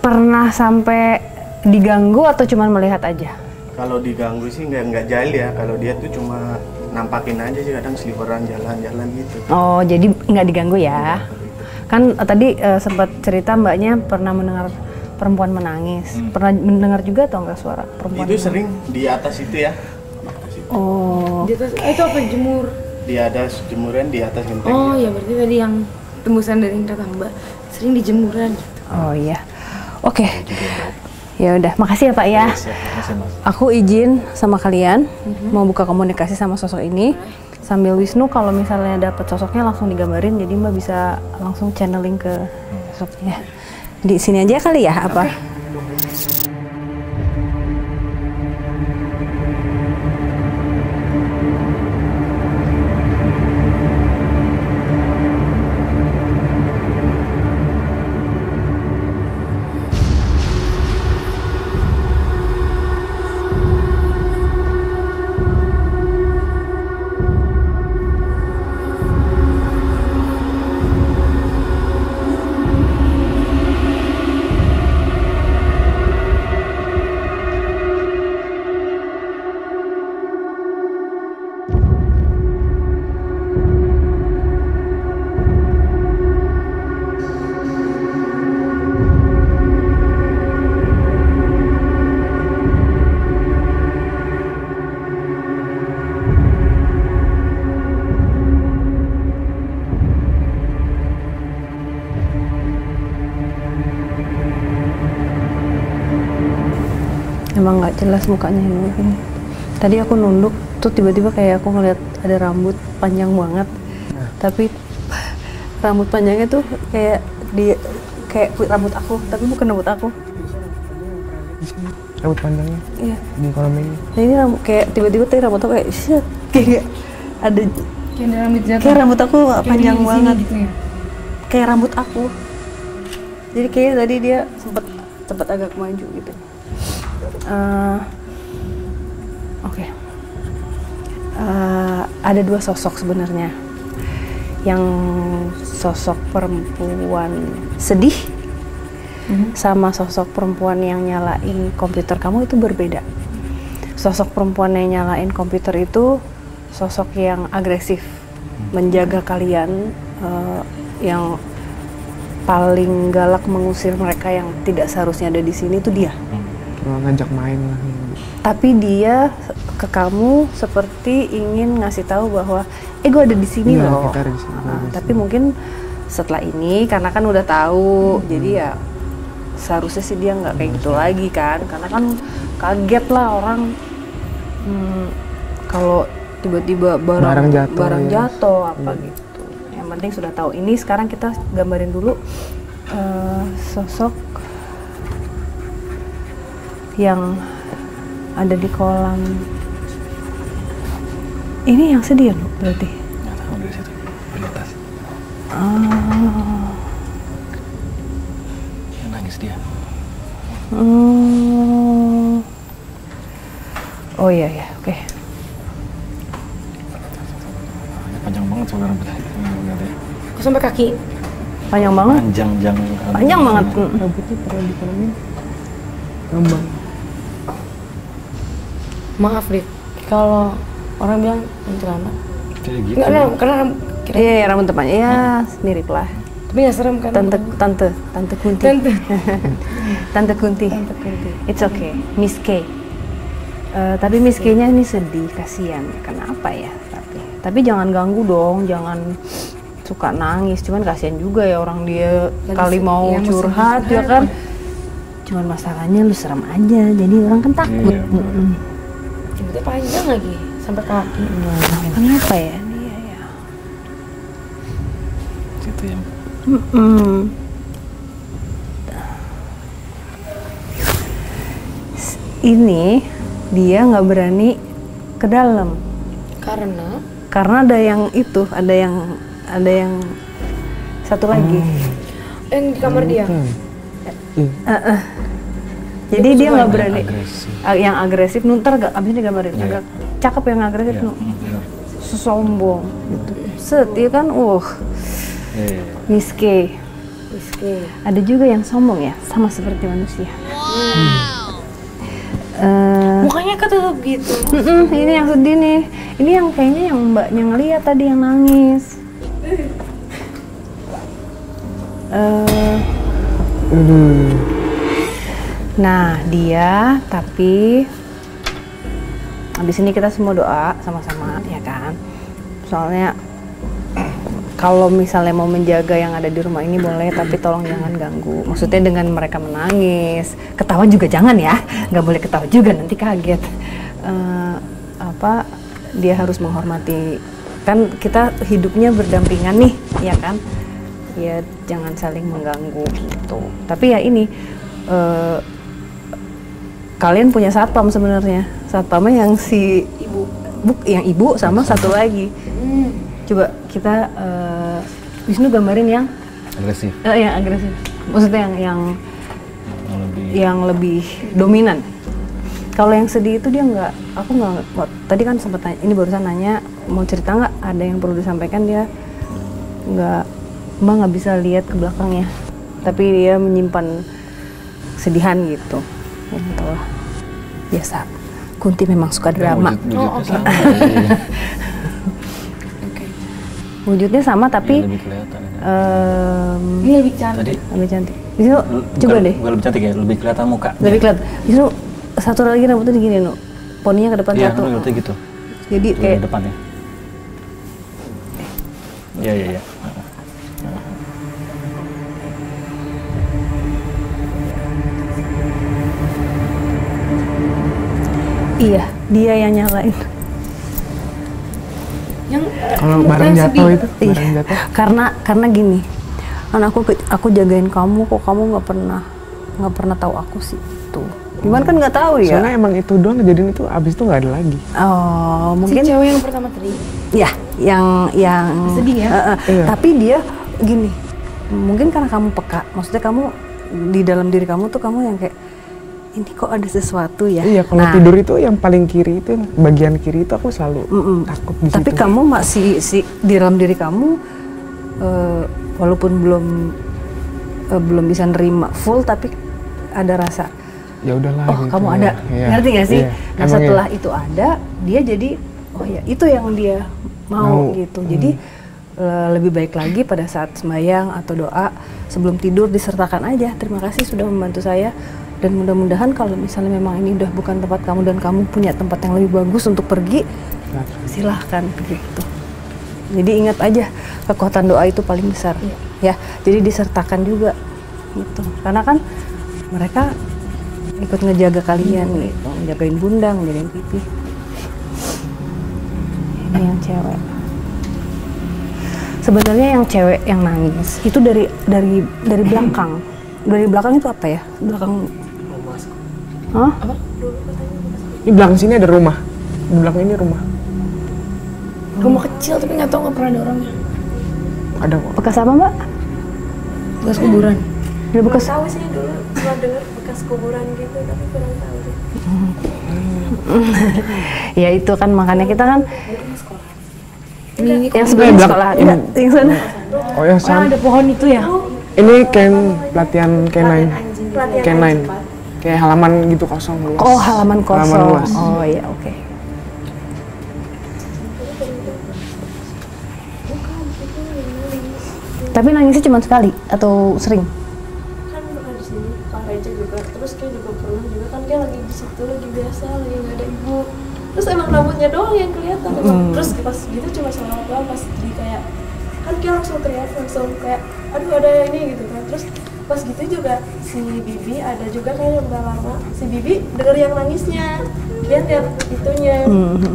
pernah sampai diganggu atau cuman melihat aja? kalau diganggu sih nggak nggak jahil ya kalau dia tuh cuma nampakin aja sih kadang seliweran jalan-jalan gitu Oh, jadi nggak diganggu ya? Kan eh, tadi eh, sempat cerita mbaknya pernah mendengar perempuan menangis. Pernah mendengar juga atau enggak suara perempuan? itu menangis? sering di atas itu ya atas itu. Oh, Di atas, eh, itu apa jemur? di atas jemuran di atas genteng Oh ya berarti tadi yang tembusan dari kata Mbak sering di jemuran gitu. oh iya. Oke. Ya udah, makasih ya Pak ya. Masih, Mas. Aku izin sama kalian mau buka komunikasi sama sosok ini sambil Wisnu kalau misalnya dapat sosoknya langsung digambarin jadi Mbak bisa langsung channeling ke sosoknya. Di sini aja kali ya apa? Emang nggak jelas mukanya ini. Tadi aku nunduk, tuh tiba-tiba kayak aku ngeliat ada rambut panjang banget. Tapi rambut panjangnya tuh kayak di kayak rambut aku, tapi bukan rambut aku. Rambut panjangnya Iya. di kolam ini. Nah, ini rambut kayak tiba-tiba tadi rambut aku kayak shit, kayak ada Kayak ada rambut jatuh. kayak rambut aku Kayak panjang di banget. gitu ya. Kayak rambut aku. Jadi kayaknya tadi dia sempet sempat agak maju gitu Eh, oke. Eh, ada dua sosok sebenarnya. Yang sosok perempuan sedih sama sosok perempuan yang nyalain komputer kamu itu berbeda. Sosok perempuan yang nyalain komputer itu sosok yang agresif menjaga kalian eh, yang paling galak mengusir mereka yang tidak seharusnya ada di sini itu dia. Kalau ngajak main lah. tapi dia ke kamu seperti ingin ngasih tahu bahwa eh gue ada di sini Iya, loh. kita ada di sini, Nah, ada tapi sini. mungkin setelah ini karena kan udah tahu jadi ya seharusnya sih dia nggak kayak gitu lagi kan. Karena kan kaget lah orang. Hmm, kalau tiba-tiba barang Barang jatuh, barang ya. jatuh apa gitu. Yang penting sudah tahu. Ini sekarang kita gambarin dulu eh, sosok yang ada di kolam ini yang sedih loh berarti Nggak tahu dari situ. Di atas. Ah, Yang nangis dia. hmm. oh iya ya oke Ini panjang banget soalnya rambutnya. Ya. Aku sampai kaki. panjang banget Panjang, jang. panjang banget. Rambutnya terlalu dikalamin. Ngembang. Maaf Dik, kalau orang bilang kuntilanak. Kayak gitu. Enggak, enggak, karena kira iya iya, rambut depannya. Ya mirip lah. Tapi nggak serem kan? tante tante tante kunti. Tante. tante kunti. Tante Kunti. it's okay. Miss K. Eh, tapi Miss K-nya ini sedih kasihan. Kenapa ya tapi? Tapi jangan ganggu dong jangan suka nangis. Cuman kasihan juga ya orang dia Lagi kali sedih, mau ya, curhat ya kan? Cuman masalahnya lu serem aja jadi orang kan takut. Iya, Mm-mm. Rambutnya panjang lagi sampai kaki. kenapa ya dia ya Situ yang Mm-mm. S- Ini dia nggak berani ke dalam Karena karena ada yang itu, ada yang ada yang satu lagi. yang di kamar dia. Eh-eh. Jadi dia nggak berani. agresif. Ah, Yang agresif, nuntar gak? Abis ini gambarin. Iya. Agak cakep yang agresif, Iya, nu. hmm, benar. Sombong. Gitu. Set, iya kan? Uh, Iya, iya, iya. Rizky. Ada juga yang sombong ya, sama seperti manusia. Eh, Mukanya ketutup gitu. Mm-mm, ini yang sedih nih. Ini yang kayaknya yang mbaknya ngeliat tadi yang nangis. Eh, Aduh. Nah dia tapi habis ini kita semua doa sama-sama ya kan. Soalnya kalau misalnya mau menjaga yang ada di rumah ini boleh tapi tolong jangan ganggu. Maksudnya dengan mereka menangis, ketawa juga jangan ya. Nggak boleh ketawa juga nanti kaget. Eh, apa dia harus menghormati kan kita hidupnya berdampingan nih, ya kan? Ya jangan saling mengganggu gitu. Tapi ya ini eh, kalian punya satpam sebenarnya. Satpamnya yang si ibu, buk, yang ibu sama satu lagi. Coba kita eh, Wisnu gambarin yang Agresif. eh, yang agresif. Maksudnya yang yang Yang lebih. yang lebih dominan. Kalau yang sedih itu dia nggak, aku nggak. Tadi kan sempat tanya, ini barusan nanya mau cerita nggak? Ada yang perlu disampaikan dia nggak, mbak nggak bisa lihat ke belakangnya. Tapi dia menyimpan kesedihan gitu. Ya lah. Biasa. Kunti memang suka drama. Wujud- wujudnya sama, iya. Wujudnya sama tapi Iya, lebih kelihatan. em, Ini lebih cantik. Tadi lebih cantik. Bukan- coba deh. Bukan lebih cantik ya, lebih kelihatan muka. Lebih kelihatan. Wisnu, satu lagi rambutnya gini, Nu. Poninya ke depan Iya, satu. rambutnya gitu. Jadi kayak di depan ya. Iya, iya, iya. Iya, dia yang nyalain. Yang Kalau barang jatuh itu, barang Iya. jatuh. Karena karena gini. Kan aku aku jagain kamu kok kamu nggak pernah nggak pernah tahu aku sih itu. Gimana kan nggak tahu ya? Soalnya emang itu doang kejadian itu abis itu nggak ada lagi. Oh, Si mungkin cewek yang pertama tadi. ya yang yang Sedih ya? Eh, eh. Iya. Tapi dia gini. Mungkin karena kamu peka, maksudnya kamu di dalam diri kamu tuh kamu yang kayak ini kok ada sesuatu ya. Iya, kalau Nah, tidur itu yang paling kiri itu bagian kiri itu aku selalu Mm-mm. takut di Tapi situ. kamu masih si di dalam diri kamu eh, walaupun belum eh, belum bisa nerima full tapi ada rasa ya udahlah oh gitu kamu ya. ada Iya, ngerti gak sih? iya. Nah Emang setelah ya. itu ada dia jadi oh ya itu yang dia mau, Mau. gitu. Jadi eh, lebih baik lagi pada saat sembahyang atau doa sebelum tidur disertakan aja terima kasih sudah membantu saya dan mudah-mudahan kalau misalnya memang ini udah bukan tempat kamu dan kamu punya tempat yang lebih bagus untuk pergi silahkan gitu jadi ingat aja kekuatan doa itu paling besar. Ya jadi disertakan juga gitu. Karena kan mereka ikut ngejaga kalian gitu. Ngejagain bunda ngejagain pipi ini yang cewek. Sebenarnya yang cewek yang nangis itu dari dari dari belakang. Dari belakang itu apa ya? Belakang Hah? Ini belakang sini ada rumah. Di belakang ini rumah. Rumah kecil tapi nggak tahu nggak pernah ada orangnya. Ada kok. bekas apa mbak? Bekas kuburan. Ada bekas tahu sih dulu cuma dengar bekas kuburan gitu tapi kurang tahu deh. ya itu kan makanya kita kan Ini yang sebenarnya belakang. sekolah enggak yang sana Oh yang oh, sana. ada pohon itu ya? Ini kayak pelatihan K9. Pelatihan K9. anjing, Pak. Kayak halaman gitu kosong luas. oh halaman kosong luas. oh iya oke tapi nangisnya cuma sekali atau sering kan pernah di sini Pak Reja juga terus kayak juga pernah juga kan dia lagi di situ lagi biasa lagi nggak ada ibu terus emang rambutnya doang yang kelihatan Hmm. terus pas gitu cuma sama doang pas jadi kayak kan dia langsung teriak langsung kayak aduh ada ini gitu kan terus pas gitu juga si Bibi ada juga kan yang udah lama si Bibi denger yang nangisnya dia lihat itunya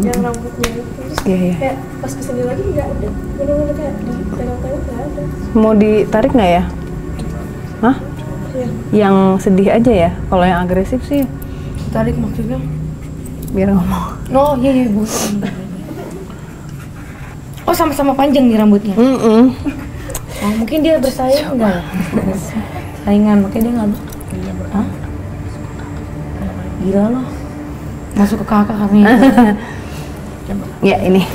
yang rambutnya itu terus. Iya, iya. kayak pas ke sini lagi nggak ada bener-bener kayak di tengah-tengah nggak ada mau ditarik nggak ya Hah? Iya. yang sedih aja ya kalau yang agresif sih Tarik maksudnya. biar ngomong Oh iya iya bu. Oh sama-sama panjang nih rambutnya. Mm-mm. Oh mungkin dia bersaing enggak ya? Saingan makanya dia nggak. Hah? Gila loh. Masuk ke kakak katanya. ya ini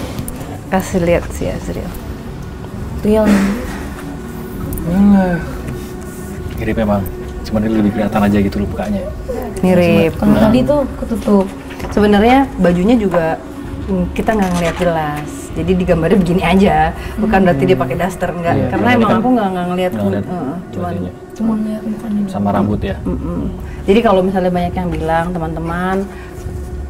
kasih lihat sih Azril Real. Alah. Mirip emang. Cuman ini lebih kelihatan aja gitu loh bukanya. mirip Kalau tadi tuh ketutup. sebenarnya bajunya juga mm, kita nggak ngeliat jelas jadi digambarnya begini aja bukan berarti dia pakai daster enggak Iya, karena karena emang kan aku nggak nggak ngeliat nggak ngeliat eh, cuman bajunya. Cuma lihat mukanya. Sama rambut ya. Mm-mm. jadi kalau misalnya banyak yang bilang teman-teman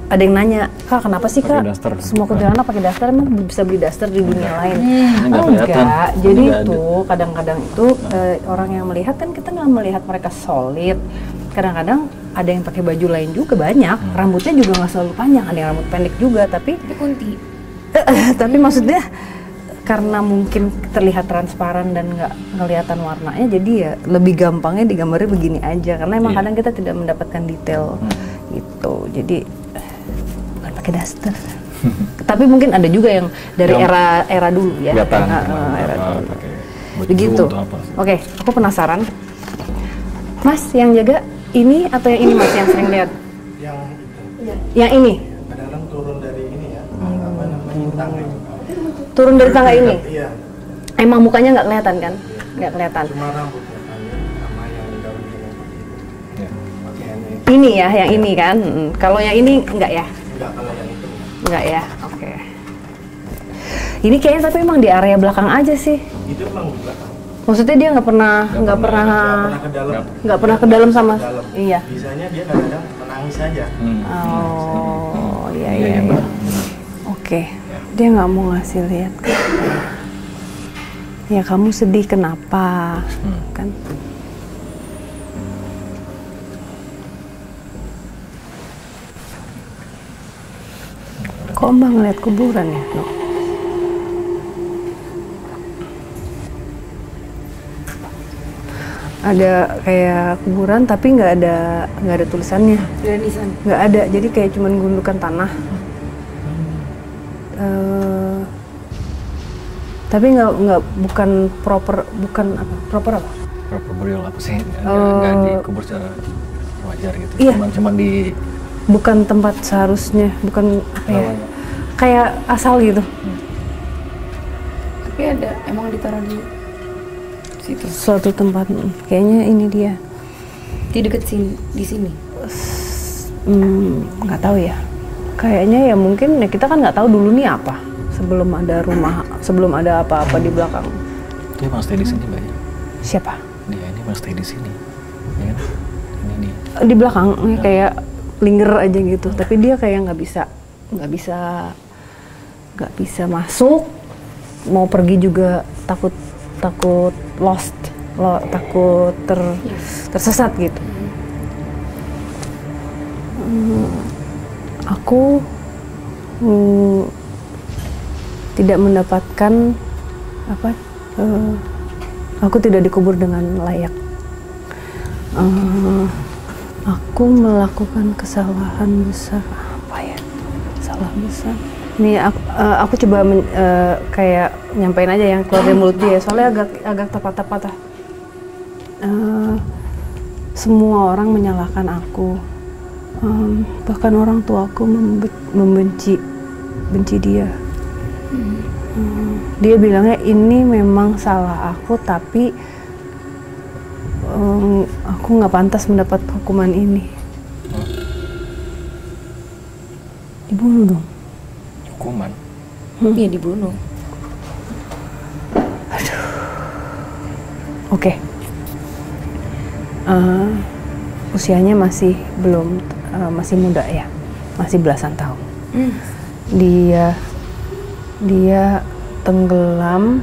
ada yang nanya kak kenapa sih kak daster. semua kuntilanak pakai daster emang bisa beli daster di dunia lain Oh, enggak jadi nggak ada. itu kadang-kadang itu eh, orang yang melihat kan kita nggak melihat mereka solid kadang-kadang ada yang pakai baju lain juga banyak Hmm. rambutnya juga nggak selalu panjang ada yang rambut pendek juga tapi kunti. tapi maksudnya karena mungkin terlihat transparan dan nggak kelihatan warnanya jadi ya lebih gampangnya digambarnya begini aja. Karena emang Iya. kadang kita tidak mendapatkan detail Hmm. gitu. Jadi eh, bukan pakai daster. Tapi mungkin ada juga yang dari Yang era era dulu ya. Kelihatan. Era- emang era apa, dulu. pakai begitu. oke aku penasaran. Mas yang jaga ini atau yang ini mas yang sering lihat? Yang itu. Yang ini kadang-kadang turun dari ini ya apa namanya tangga itu. Turun dari tangga ini? Iya. Emang mukanya nggak kelihatan kan? Nggak kelihatan. Cuma rambutnya panjang sama yang daunnya Ya. pakaiannya ini. Ya yang ini kan? Kalau yang ini enggak ya? Enggak kalau yang itu. Enggak. enggak ya? Oke. Ini kayaknya tapi emang di area belakang aja sih. Itu emang di belakang. Maksudnya dia nggak pernah nggak pernah nggak pernah ke dalam. Nggak pernah ke dalam sama Ke dalam. iya. Bisanya dia kadang-kadang menangis aja. Hmm. oh iya Iya, iya, iya, iya. Dia nggak mau ngasih lihat kan ya kamu sedih kenapa Hmm. kan kok mbak ngeliat kuburan ya Nuk? ada kayak kuburan tapi nggak ada nggak ada tulisannya nggak ada jadi kayak cuman gundukan tanah Eh, tapi nggak nggak bukan proper bukan apa proper apa proper burial apa sih nggak nggak dikubur secara wajar gitu Iya. cuman cuman di bukan tempat seharusnya bukan apa ya Namanya. kayak asal gitu Tapi ada emang ditaruh di situ. suatu tempat hmm, kayaknya ini dia Di deket sini, di sini. Hmm, nggak tahu ya kayaknya ya mungkin ya kita kan nggak tahu dulu nih apa sebelum ada rumah sebelum ada apa-apa di belakang. Dia emang stay di sini mbak ya? Siapa? Dia ini emang stay di sini ya kan? Ini nih. Di belakang ya, kayak linger aja gitu. Tapi dia kayak nggak bisa nggak bisa nggak bisa masuk. Mau pergi juga takut takut lost lo takut ter tersesat gitu. Hmm, aku hmm, tidak mendapatkan apa eh, aku tidak dikubur dengan layak. Eh, aku melakukan kesalahan besar. Apa ya? Salah besar. Ini aku, eh, aku coba men- eh, kayak nyampein aja yang keluar dari mulut dia soalnya agak agak tepat-tepat. Eh, semua orang menyalahkan aku Em, bahkan orang tuaku membe- membenci benci dia. Hmm, dia bilangnya ini memang salah aku tapi em, aku nggak pantas mendapat hukuman ini. Dibunuh dong. Hukuman? Iya dibunuh. oke. Eh, usianya masih belum eh, masih muda ya masih belasan tahun Hmm. dia dia tenggelam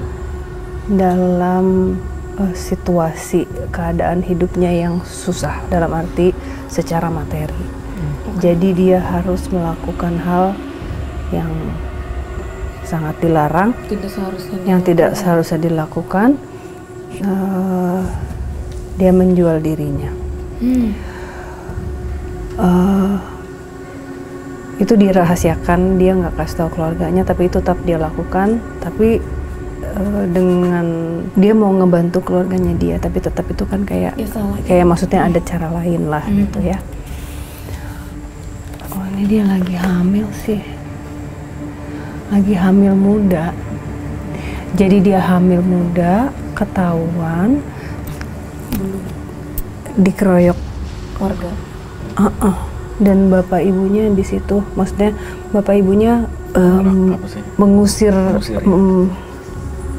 dalam eh, situasi keadaan hidupnya yang susah dalam arti secara materi. Jadi dia harus melakukan hal yang sangat dilarang, Tidak seharusnya. yang tidak seharusnya dilakukan. Eh, dia menjual dirinya. Hmm. Eh, itu dirahasiakan dia nggak kasih tahu keluarganya tapi itu tetap dia lakukan. Tapi eh, dengan dia mau ngebantu keluarganya dia tapi tetap itu kan kayak Ya salah. kayak maksudnya ada cara lain lah gitu ya. Oh ini dia lagi hamil sih. Lagi hamil muda. Jadi dia hamil muda ketahuan dikeroyok Keluarga. Uh-uh. Dan bapak ibunya di situ, maksudnya bapak ibunya sih? mengusir, Mengusir, ya.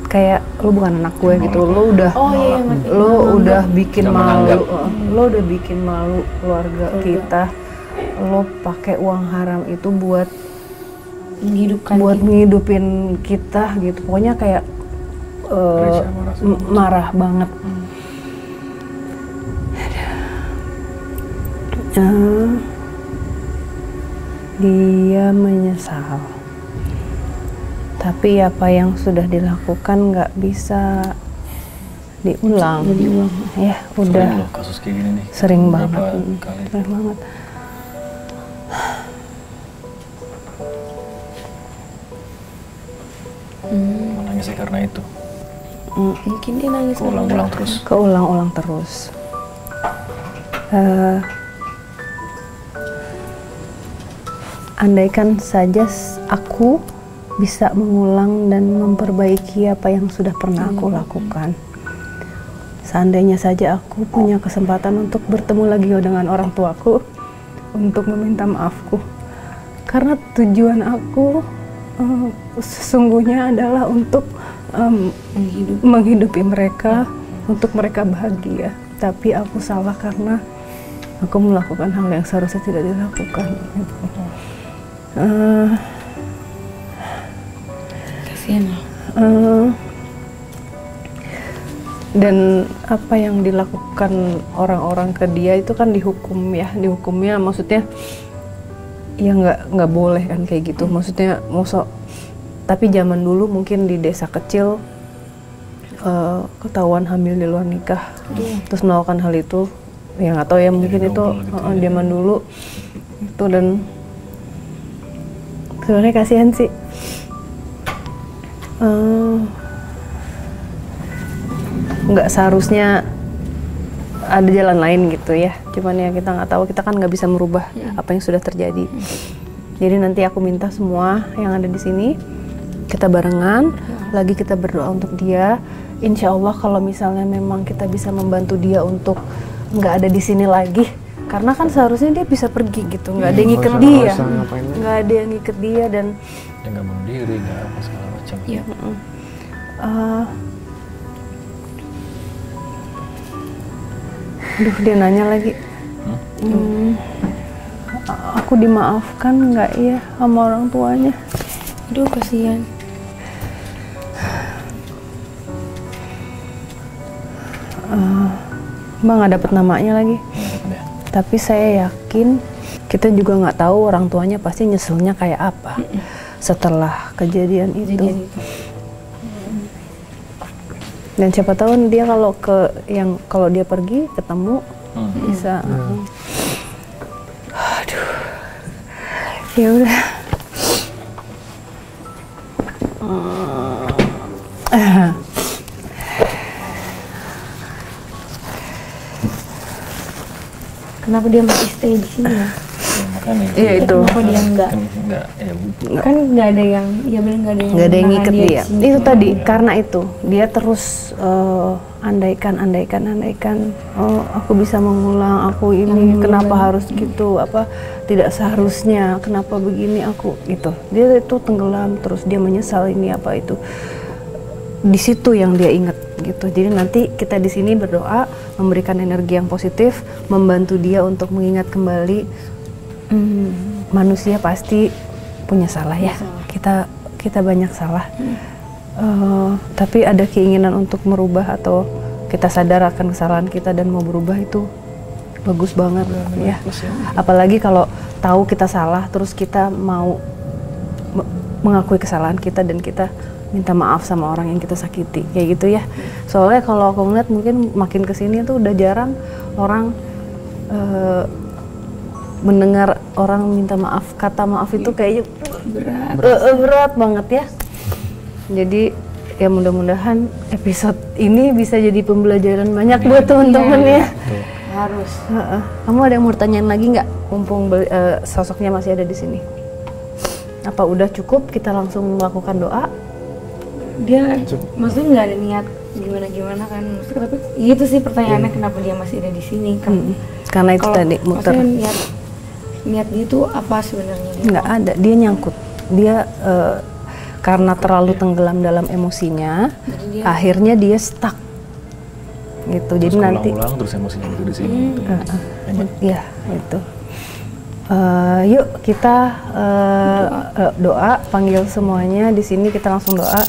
kayak lo bukan anak gue gitu, lo udah Oh iya, ngerti. lo udah bikin malu, uh, lo udah bikin malu keluarga kita, lo pakai uang haram itu buat Menghidupkan buat kita. ngidupin kita gitu, pokoknya kayak uh, marah segala m- Eh, dia menyesal. Tapi apa yang sudah dilakukan nggak bisa diulang. Ya, Sering udah loh kasus kayak gini nih sering Berapa banget. Kali Sering banget. menangisnya karena itu Mungkin dia nangis. ulang-ulang terus Keulang-ulang terus. Eh, andaikan saja aku bisa mengulang dan memperbaiki apa yang sudah pernah aku lakukan. Seandainya saja aku punya kesempatan untuk bertemu lagi dengan orang tuaku untuk meminta maafku. Karena tujuan aku eh, sesungguhnya adalah untuk em, menghidupi mereka, untuk mereka bahagia. Tapi aku salah karena aku melakukan hal yang seharusnya tidak dilakukan. Eh, Kasihan. Eh, dan apa yang dilakukan orang-orang ke dia itu kan dihukum ya dihukumnya maksudnya ya nggak nggak boleh kan kayak gitu. Maksudnya mosok tapi zaman dulu mungkin di desa kecil eh, ketahuan hamil di luar nikah terus melakukan hal itu ya nggak tahu ya mungkin itu gitu eh, zaman dulu. Itu dan sebenarnya kasihan sih nggak seharusnya ada jalan lain gitu ya. Cuman ya kita nggak tahu, kita kan nggak bisa merubah apa yang sudah terjadi. Jadi nanti aku minta semua yang ada di sini kita barengan, lagi kita berdoa untuk dia. Insya Allah kalau misalnya memang kita bisa membantu dia untuk nggak ada di sini lagi, karena kan seharusnya dia bisa pergi gitu, nggak ada yang ngiket usah- dia, nggak ada yang ngiket dia dan Dia nggak bunuh diri, nggak apa segala macam. Iya. eh, Aduh dia nanya lagi. Hmm, aku dimaafkan nggak ya sama orang tuanya? Aduh kasihan. Mbak nggak dapet namanya lagi. Tapi saya yakin kita juga nggak tahu orang tuanya pasti nyeselnya kayak apa setelah kejadian itu. Kejadian itu. Dan siapa tahu dia kalau ke yang kalau dia pergi ketemu Hmm. bisa. Aduh. Ya udah. Kenapa dia masih stay di sini ya? Ya, makanya. Iya itu. Kenapa dia enggak? Kan nggak, ya Kan nggak ada yang, ya benar nggak ada yang. nggak ada yang ngiket dia. di sini. Itu tadi karena itu dia terus eh, andaikan, andaikan, andaikan. Oh, aku bisa mengulang. Aku ini kenapa harus gitu? Apa tidak seharusnya? Kenapa begini aku gitu? Dia itu tenggelam terus dia menyesal ini apa itu. Di situ yang dia ingat gitu. Jadi nanti kita di sini berdoa, memberikan energi yang positif, membantu dia untuk mengingat kembali Hmm, manusia pasti punya salah ya. Kita kita banyak salah. Eh, tapi ada keinginan untuk merubah atau kita sadar akan kesalahan kita dan mau berubah itu bagus banget ya. Apalagi kalau tahu kita salah terus kita mau me- mengakui kesalahan kita dan kita minta maaf sama orang yang kita sakiti. Kayak gitu ya. Soalnya kalau aku ngeliat mungkin makin ke sini tuh udah jarang orang eh, mendengar orang minta maaf. Kata maaf itu kayaknya berat. Berat banget ya. Jadi ya mudah-mudahan episode ini bisa jadi pembelajaran banyak buat teman-teman ya. Harus. Heeh. kamu ada yang mau tanyain lagi nggak? Mumpung eh, sosoknya masih ada di sini. Apa udah cukup? Kita langsung melakukan doa Dia maksudnya nggak ada niat gimana gimana kan. Maksudnya tapi itu sih pertanyaannya kenapa dia masih ada di sini kan? Mm, karena itu tadi muter niat niat dia itu apa sebenarnya? dia? nggak ada dia nyangkut dia eh, karena terlalu tenggelam dalam emosinya akhirnya dia stuck gitu jadi Terus nanti ulang-ulang terus emosinya gitu di sini. Banyak. ya itu Eh, yuk kita eh, eh, doa panggil semuanya di sini kita langsung doa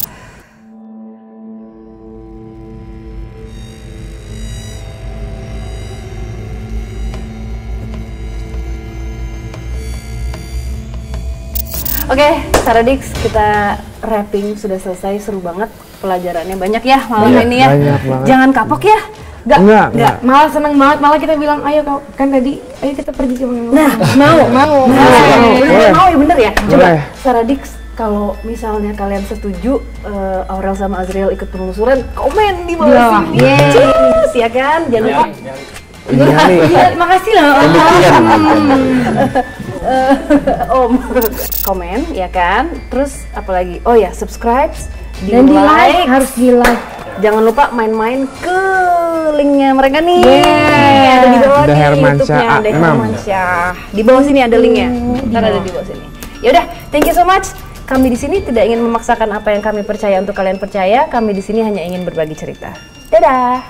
Oke, Saradix, kita wrapping sudah selesai, seru banget pelajarannya banyak ya malam Banyak, ini ya. banyak banget. Jangan kapok ya. Nggak, Enggak, nggak. Malah seneng banget, malah kita bilang ayo kau kan tadi ayo kita pergi ke mana? Nah, mau, mau, mau, Boleh. Bener, mau ya bener ya. Coba, Boleh. Saradix, kalau misalnya kalian setuju eh, Aurel sama Azriel ikut penelusuran, komen di bawah Iya. sini. Yes, ya kan? Jangan lupa. Iya. Iya, makasih loh. Eh, Om, komen ya kan? Terus apalagi? Oh ya, subscribe, di Dan di like like, harus di like. Jangan lupa main-main ke linknya mereka nih. Yeah. Ada di bawah nih Hermansyah YouTube-nya. Ada A6. Hermansyah. Di bawah sini ada linknya. Ntar ada di bawah sini. Yaudah, thank you so much. Kami di sini tidak ingin memaksakan apa yang kami percaya untuk kalian percaya. Kami di sini hanya ingin berbagi cerita. Dadah.